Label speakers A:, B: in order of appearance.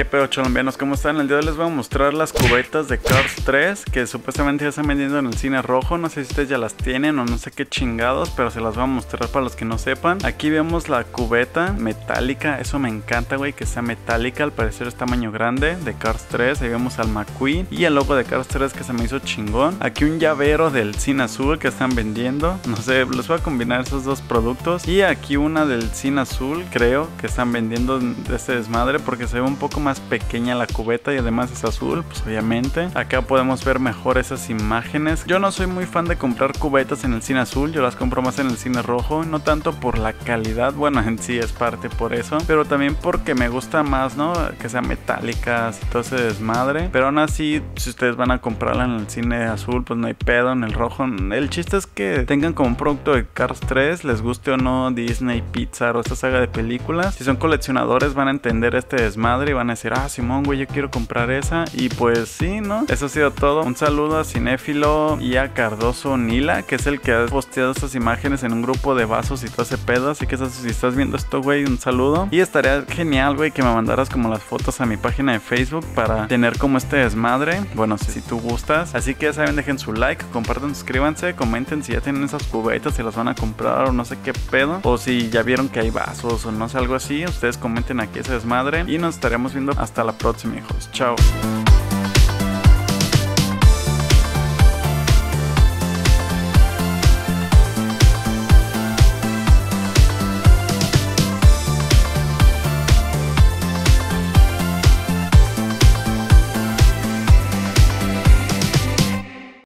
A: ¿Qué pedo cholombianos? ¿Cómo están? El día de hoy les voy a mostrar las cubetas de Cars 3 que supuestamente ya están vendiendo en el cine rojo. No sé si ustedes ya las tienen o no sé qué chingados, pero se las voy a mostrar para los que no sepan. Aquí vemos la cubeta metálica, eso me encanta, güey, que sea metálica. Al parecer es tamaño grande de Cars 3. Ahí vemos al McQueen y el logo de Cars 3 que se me hizo chingón. Aquí un llavero del cine azul que están vendiendo. No sé, les voy a combinar esos dos productos. Y aquí una del cine azul, creo, que están vendiendo de este desmadre porque se ve un poco más pequeña la cubeta y además es azul, pues obviamente. Acá podemos ver mejor esas imágenes. Yo no soy muy fan de comprar cubetas en el cine azul, yo las compro más en el cine rojo, no tanto por la calidad, bueno, en sí es parte por eso, pero también porque me gusta más, ¿no? Que sean metálicas y todo ese desmadre. Pero aún así, si ustedes van a comprarla en el cine azul, pues no hay pedo, en el rojo. El chiste es que tengan como un producto de Cars 3, les guste o no Disney, Pixar o esta saga de películas. Si son coleccionadores van a entender este desmadre y van a decir, ah, Simón, güey, yo quiero comprar esa. Y pues sí, ¿no? Eso ha sido todo. Un saludo a Cinéfilo y a Cardoso Nila, que es el que ha posteado estas imágenes en un grupo de vasos y todo ese pedo. Así que si estás viendo esto, güey, un saludo. Y estaría genial, güey, que me mandaras como las fotos a mi página de Facebook para tener como este desmadre. Bueno, si, tú gustas. Así que ya saben, dejen su like, compartan, suscríbanse, comenten si ya tienen esas cubetas, si las van a comprar o no sé qué pedo. O si ya vieron que hay vasos o no sé, algo así. Ustedes comenten aquí ese desmadre. Y nos estaremos hasta la próxima, hijos. Chao.